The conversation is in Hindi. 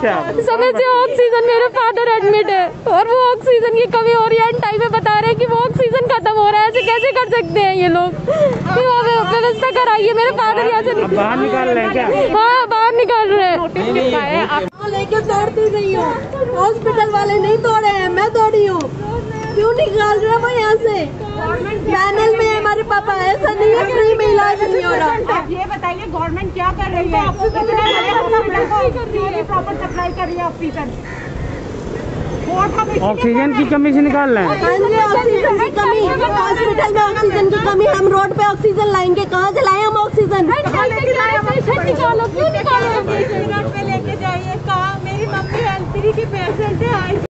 समस्या है आपको? समस्या ऑक्सीजन मेरे फादर एडमिट है और वो ऑक्सीजन की कमी हो रही है। एंड टाइम में बता रहे हैं कि वो ऑक्सीजन खत्म हो रहा है। ऐसे कैसे कर सकते हैं ये लोग? व्यवस्था कराइए। मेरे फादर यहाँ से बाहर निकाल रहे हैं क्या? हाँ बाहर निकाल रहे हैं। हाँ, लेके तोड़ती नहीं हूँ। हॉस्पिटल वाले नहीं तोड़े हैं। मैं तोड़ी हूँ। क्यों निकाल रहे हैं यहाँ से? पैनल में हमारे पापा ऐसा नहीं है फ्री में इलाज नहीं हो रहा आप ये बताइए गवर्नमेंट क्या कर रही है प्रॉपर सप्लाई कर रही है ऑक्सीजन ऑक्सीजन की कमी से निकाल रहे हैं हाँ ऑक्सीजन की कमी हॉस्पिटल में ऑक्सीजन की कमी हम रोड पे ऑक्सीजन लाएँगे कहाँ से लाए हम ऑक्सीजन निकालो क्यों निकालो पे लेके जाइए कहा मेरी मम्मी हेल्थ की पेशेंट है